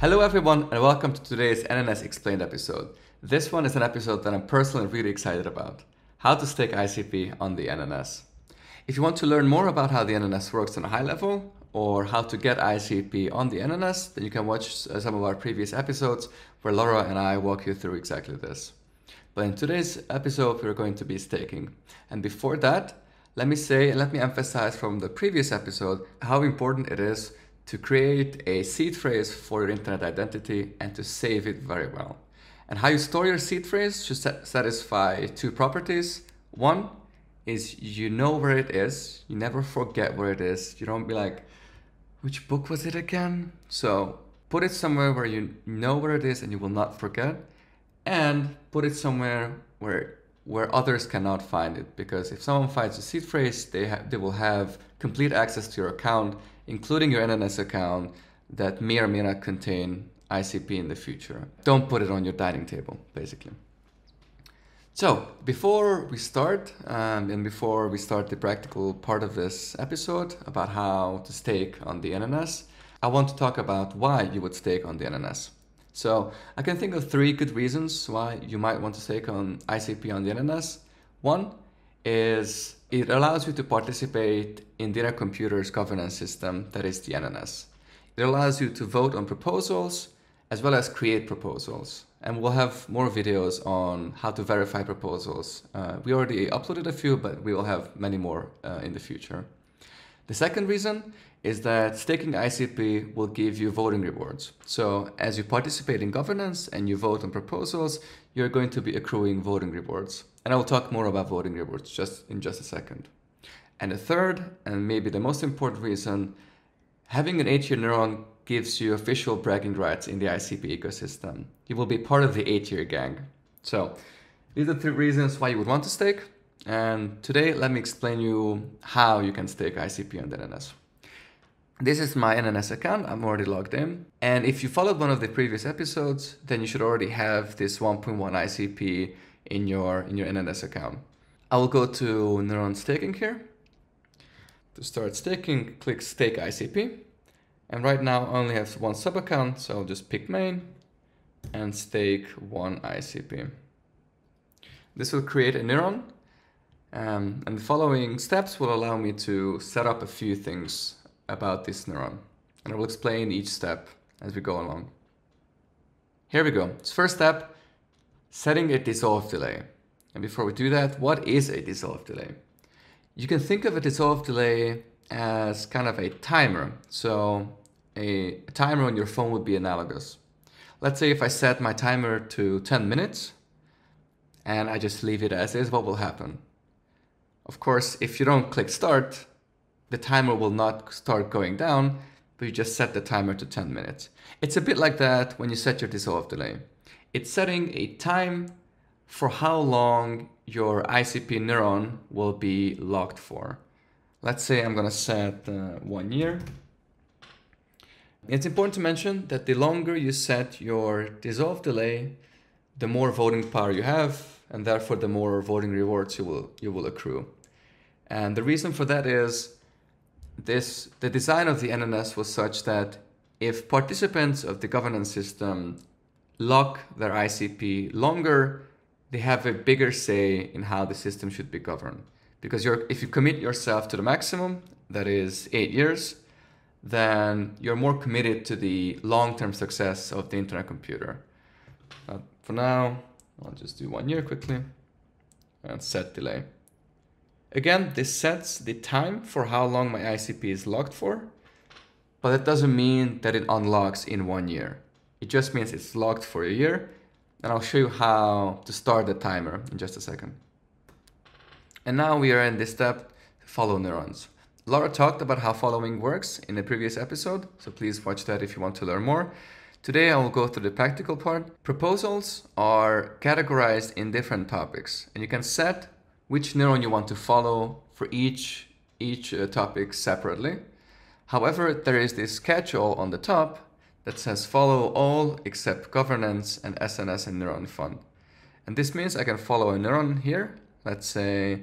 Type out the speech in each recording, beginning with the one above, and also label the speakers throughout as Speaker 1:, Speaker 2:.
Speaker 1: Hello everyone and welcome to today's NNS Explained episode. This one is an episode that I'm personally really excited about. How to stake ICP on the NNS. If you want to learn more about how the NNS works on a high level, or how to get ICP on the NNS, then you can watch uh, some of our previous episodes where Laura and I walk you through exactly this. But in today's episode, we're going to be staking. And before that, let me say and let me emphasize from the previous episode how important it is to create a seed phrase for your internet identity and to save it very well. And how you store your seed phrase should satisfy two properties. One is you know where it is, you never forget where it is. You don't be like, which book was it again? So put it somewhere where you know where it is and you will not forget, and put it somewhere where where others cannot find it. Because if someone finds a seed phrase, they they will have complete access to your account, including your NNS account that may or may not contain ICP in the future. Don't put it on your dining table, basically. So, before we start, um, and before we start the practical part of this episode about how to stake on the NNS, I want to talk about why you would stake on the NNS. So, I can think of three good reasons why you might want to stake on ICP on the NNS. One is it allows you to participate in the computer's governance system, that is the NNS. It allows you to vote on proposals as well as create proposals and we'll have more videos on how to verify proposals. Uh, we already uploaded a few, but we will have many more uh, in the future. The second reason is that staking ICP will give you voting rewards. So as you participate in governance and you vote on proposals, you're going to be accruing voting rewards. And I will talk more about voting rewards just in just a second. And the third, and maybe the most important reason, having an 8-year neuron gives you official bragging rights in the ICP ecosystem. You will be part of the eight-year gang. So these are three reasons why you would want to stake. And today, let me explain you how you can stake ICP on the NNS. This is my NNS account. I'm already logged in. And if you followed one of the previous episodes, then you should already have this 1.1 ICP in your, in your NNS account. I will go to Neuron Staking here. To start staking, click Stake ICP. And right now I only have one sub account, so I'll just pick main and stake one ICP. This will create a neuron um, and the following steps will allow me to set up a few things about this neuron. And I will explain each step as we go along. Here we go. First step, setting a dissolve delay. And before we do that, what is a dissolve delay? You can think of a dissolve delay as kind of a timer. So a, timer on your phone would be analogous. Let's say if I set my timer to 10 minutes and I just leave it as is, what will happen? Of course, if you don't click start, the timer will not start going down, but you just set the timer to 10 minutes. It's a bit like that when you set your dissolve delay. It's setting a time for how long your ICP neuron will be locked for. Let's say I'm gonna set uh, one year it's important to mention that the longer you set your dissolve delay, the more voting power you have, and therefore the more voting rewards you will you will accrue. And the reason for that is this the design of the NNS was such that if participants of the governance system lock their ICP longer, they have a bigger say in how the system should be governed. Because you're, if you commit yourself to the maximum, that is eight years, then you're more committed to the long-term success of the internet computer. Uh, for now, I'll just do one year quickly and set delay. Again, this sets the time for how long my ICP is locked for, but that doesn't mean that it unlocks in one year. It just means it's locked for a year, and I'll show you how to start the timer in just a second. And now we are in this step, follow neurons. Laura talked about how following works in a previous episode, so please watch that if you want to learn more. Today I will go through the practical part. Proposals are categorized in different topics, and you can set which neuron you want to follow for each, each uh, topic separately. However, there is this catch-all on the top that says follow all except governance and SNS and neuron fund. And this means I can follow a neuron here. Let's say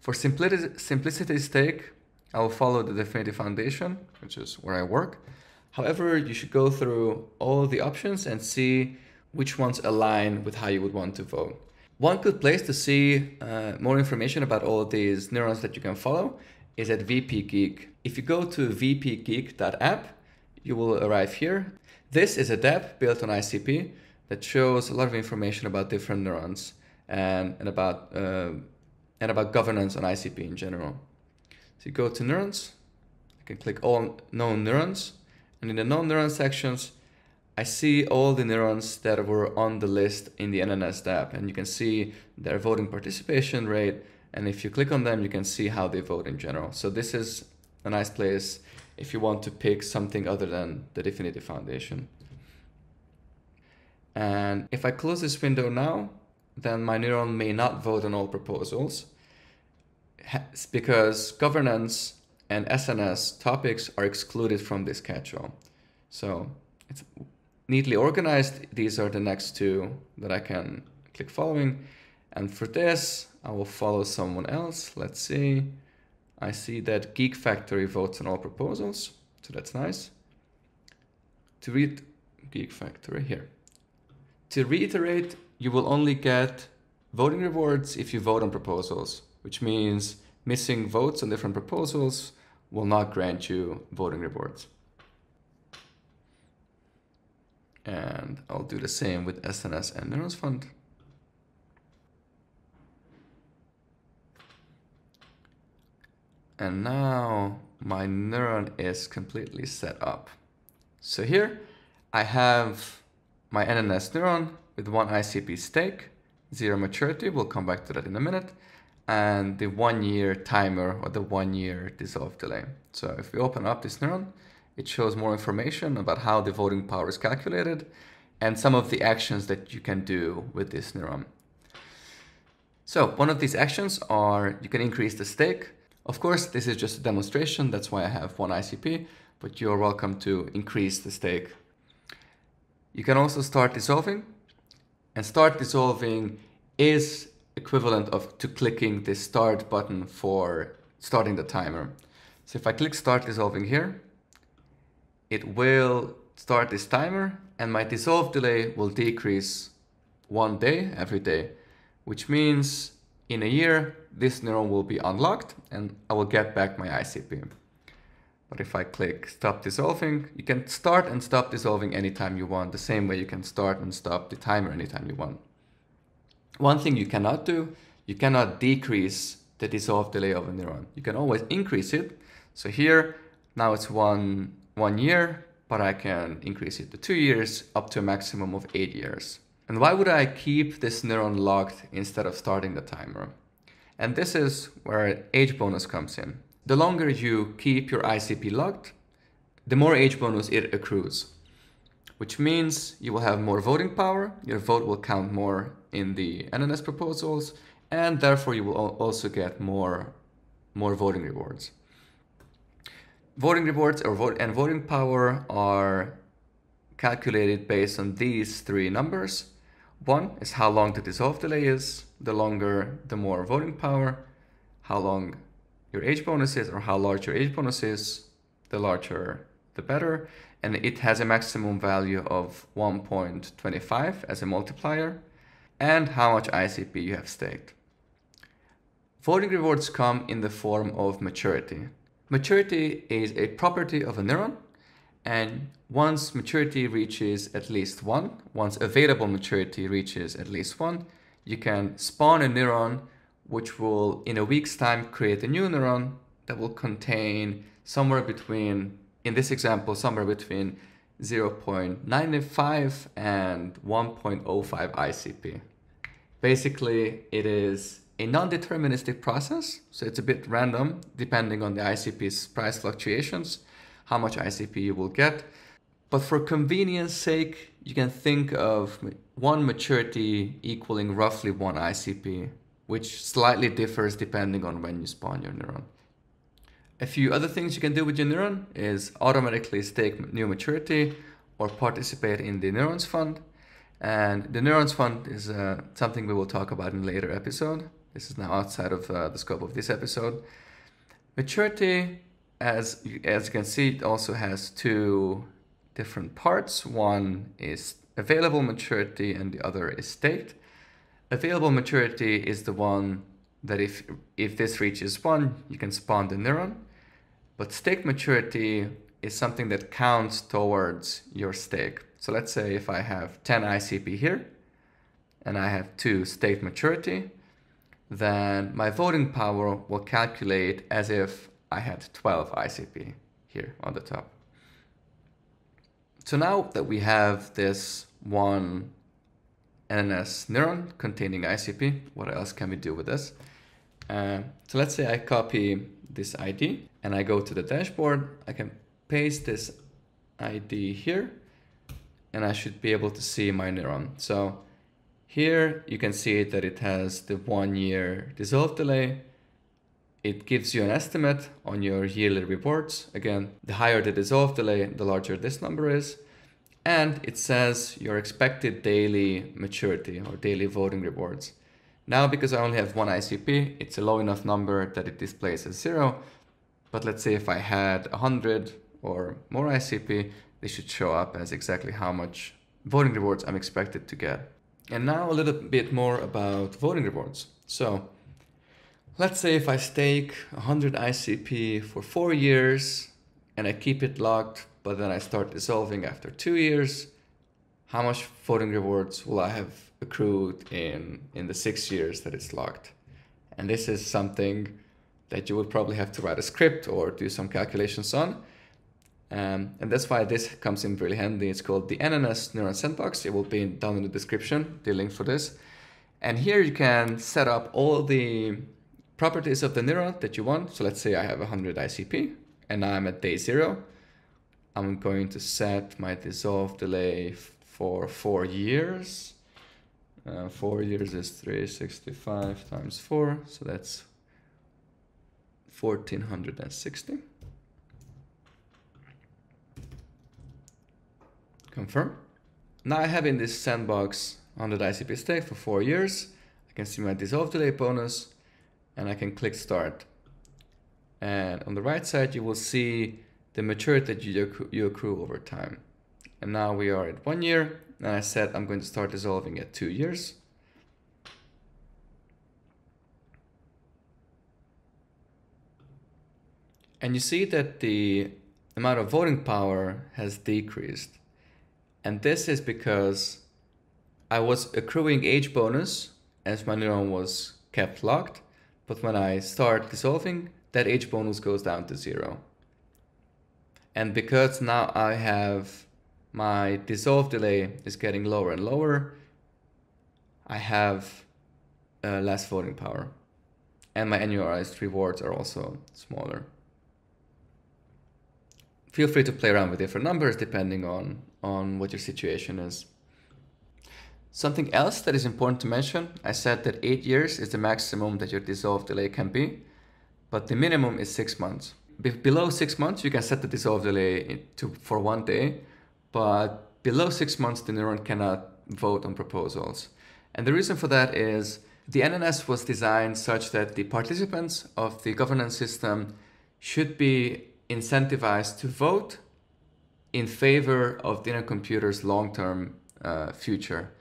Speaker 1: for simplicity, simplicity's sake, I will follow the DFINITY Foundation, which is where I work. However, you should go through all the options and see which ones align with how you would want to vote. One good place to see uh, more information about all these neurons that you can follow is at vpGeek. If you go to vpgeek.app, you will arrive here. This is a dApp built on ICP that shows a lot of information about different neurons and, and about uh, and about governance on ICP in general. So you go to neurons, I can click all known neurons, and in the known neuron sections, I see all the neurons that were on the list in the NNS dApp, and you can see their voting participation rate. And if you click on them, you can see how they vote in general. So this is a nice place if you want to pick something other than the DFINITY Foundation. And if I close this window now, then my neuron may not vote on all proposals because governance and SNS topics are excluded from this catch-all. So it's neatly organized. These are the next two that I can click following. And for this, I will follow someone else. Let's see. I see that Geek Factory votes on all proposals. So that's nice. To read Geek Factory here. To reiterate, you will only get voting rewards if you vote on proposals, which means missing votes on different proposals will not grant you voting rewards. And I'll do the same with SNS and Neurons Fund. And now my neuron is completely set up. So here I have my NNS neuron with one ICP stake, zero maturity, we'll come back to that in a minute, and the one year timer or the one year dissolve delay. So if we open up this neuron, it shows more information about how the voting power is calculated and some of the actions that you can do with this neuron. So one of these actions are you can increase the stake. Of course, this is just a demonstration. That's why I have one ICP, but you're welcome to increase the stake. You can also start dissolving and start dissolving is equivalent of to clicking the start button for starting the timer. So if I click start dissolving here, it will start this timer and my dissolve delay will decrease one day every day, which means in a year, this neuron will be unlocked and I will get back my ICP. But if I click stop dissolving, you can start and stop dissolving anytime you want, the same way you can start and stop the timer anytime you want. One thing you cannot do, you cannot decrease the dissolve delay of a neuron. You can always increase it. So here, now it's one, one year, but I can increase it to two years up to a maximum of eight years. And why would I keep this neuron locked instead of starting the timer? And this is where age bonus comes in. The longer you keep your ICP locked, the more age bonus it accrues, which means you will have more voting power, your vote will count more in the NNS proposals, and therefore you will also get more, more voting rewards. Voting rewards or vote and voting power are calculated based on these three numbers. One is how long the dissolve delay is. The longer, the more voting power. How long your age bonus is or how large your age bonus is, the larger the better. And it has a maximum value of 1.25 as a multiplier and how much ICP you have staked. Voting rewards come in the form of maturity. Maturity is a property of a neuron and once maturity reaches at least one, once available maturity reaches at least one, you can spawn a neuron which will in a week's time create a new neuron that will contain somewhere between, in this example, somewhere between 0.95 and 1.05 ICP. Basically, it is a non-deterministic process, so it's a bit random depending on the ICP's price fluctuations, how much ICP you will get. But for convenience sake, you can think of one maturity equaling roughly one ICP, which slightly differs depending on when you spawn your neuron. A few other things you can do with your neuron is automatically stake new maturity or participate in the Neurons Fund. And the Neurons Fund is uh, something we will talk about in a later episode. This is now outside of uh, the scope of this episode. Maturity, as, as you can see, it also has two different parts. One is available maturity and the other is staked. Available maturity is the one that if, if this reaches one, you can spawn the neuron. But stake maturity is something that counts towards your stake. So let's say if I have 10 ICP here and I have two staked maturity, then my voting power will calculate as if I had 12 ICP here on the top. So now that we have this one NNS neuron containing ICP, what else can we do with this? Uh, so let's say I copy this ID and I go to the dashboard, I can paste this ID here and I should be able to see my neuron. So here you can see that it has the one year dissolve delay. It gives you an estimate on your yearly rewards. Again, the higher the dissolve delay, the larger this number is. And it says your expected daily maturity or daily voting rewards. Now, because I only have one ICP, it's a low enough number that it displays as zero. But let's say if I had 100 or more ICP, they should show up as exactly how much voting rewards I'm expected to get. And now a little bit more about voting rewards. So let's say if I stake 100 ICP for four years and I keep it locked, but then I start dissolving after two years, how much voting rewards will I have accrued in, in the six years that it's locked? And this is something that you would probably have to write a script or do some calculations on. Um, and that's why this comes in really handy. It's called the NNS Neuron Sandbox. It will be down in the description, the link for this. And here you can set up all the properties of the neuron that you want. So let's say I have 100 ICP and I'm at day zero. I'm going to set my dissolve delay for four years. Uh, four years is 365 times four, so that's 1460. Confirm. Now I have in this sandbox 100 ICP stake for four years. I can see my dissolve delay bonus and I can click start. And on the right side, you will see the maturity that you accrue, you accrue over time. And now we are at one year and I said I'm going to start dissolving at two years. And you see that the amount of voting power has decreased. And this is because I was accruing age bonus as my neuron was kept locked, but when I start dissolving, that age bonus goes down to zero. And because now I have my dissolve delay is getting lower and lower, I have uh, less voting power. And my annualized rewards are also smaller. Feel free to play around with different numbers depending on, on what your situation is. Something else that is important to mention, I said that 8 years is the maximum that your dissolve delay can be, but the minimum is 6 months. Be below 6 months, you can set the dissolve delay to, for one day, but below 6 months, the neuron cannot vote on proposals. And the reason for that is the NNS was designed such that the participants of the governance system should be incentivized to vote in favor of the Internet Computer's long-term uh, future.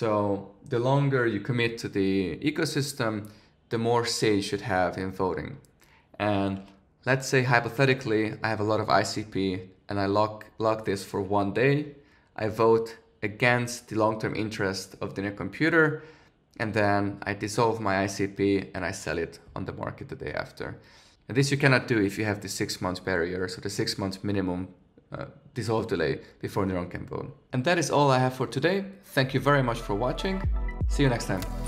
Speaker 1: So the longer you commit to the ecosystem, the more say you should have in voting. And let's say hypothetically, I have a lot of ICP and I lock, lock this for one day. I vote against the long-term interest of the Internet Computer and then I dissolve my ICP and I sell it on the market the day after. And this you cannot do if you have the six months barrier, so the six months minimum uh, dissolve delay before Neuron can vote. And that is all I have for today. Thank you very much for watching. See you next time.